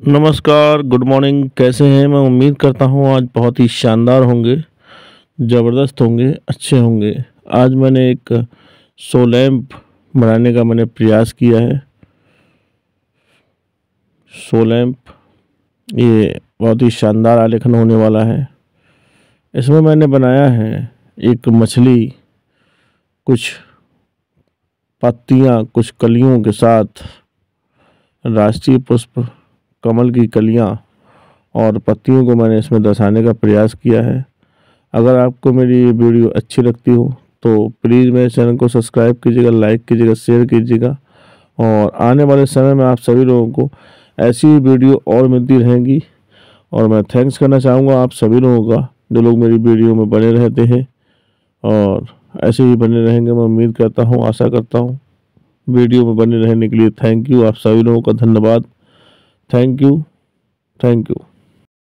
नमस्कार, good morning. कैसे हैं? मैं उम्मीद करता हूँ आज बहुत ही शानदार होंगे, ज़बरदस्त होंगे, अच्छे होंगे। आज मैंने एक सो लैम्प बनाने का मैंने प्रयास किया है। सो लैम्प ये बहुत ही शानदार आलेखन होने वाला है। इसमें मैंने बनाया है एक मछली, कुछ पत्तियाँ, कुछ कलियों के साथ राष्ट्रीय पुष्प कमल की कलियाँ और पत्तियों को मैंने इसमें दर्शाने का प्रयास किया है। अगर आपको मेरी ये वीडियो अच्छी लगती हो तो प्लीज़ मेरे चैनल को सब्सक्राइब कीजिएगा, लाइक कीजिएगा, शेयर कीजिएगा और आने वाले समय में आप सभी लोगों को ऐसी वीडियो और मिलती रहेंगी। और मैं थैंक्स करना चाहूँगा आप सभी लोगों का, जो लोग मेरी वीडियो में बने रहते हैं और ऐसे ही बने रहेंगे। मैं उम्मीद करता हूँ, आशा करता हूँ वीडियो में बने रहने के लिए थैंक यू। आप सभी लोगों का धन्यवाद। Thank you thank you